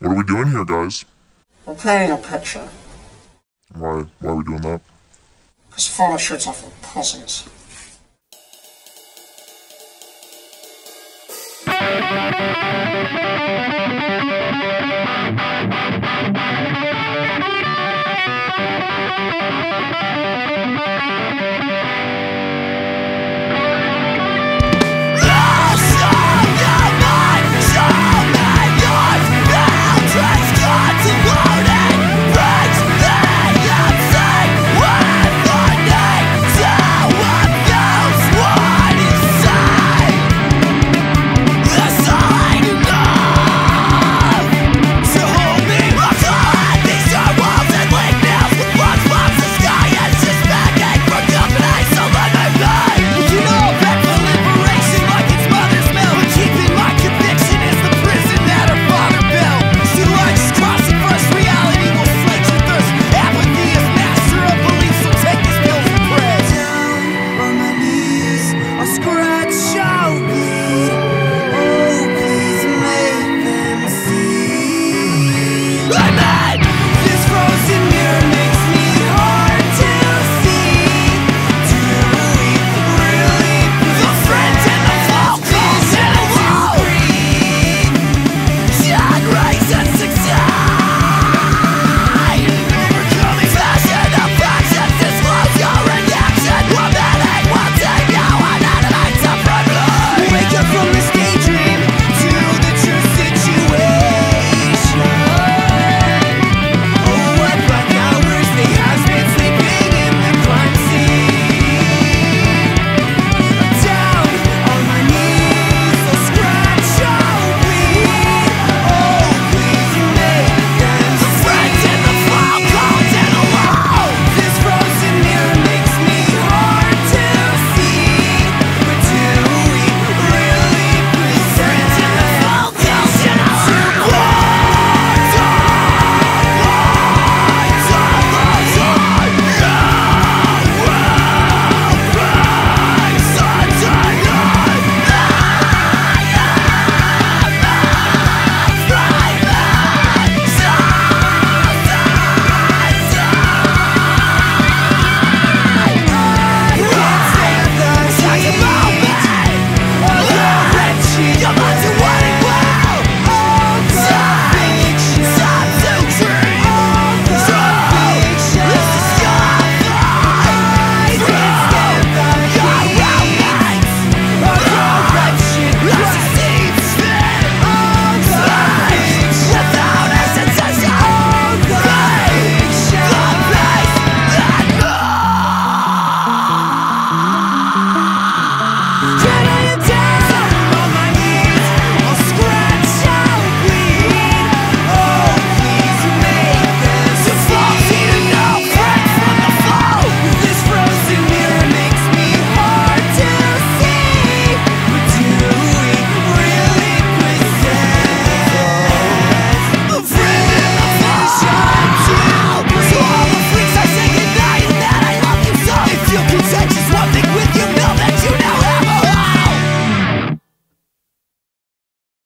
What are we doing here, guys? We're painting a picture. Why, why are we doing that? Because photo shoots are for pussies.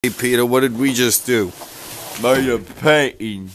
Hey Peter, what did we just do? Made a painting.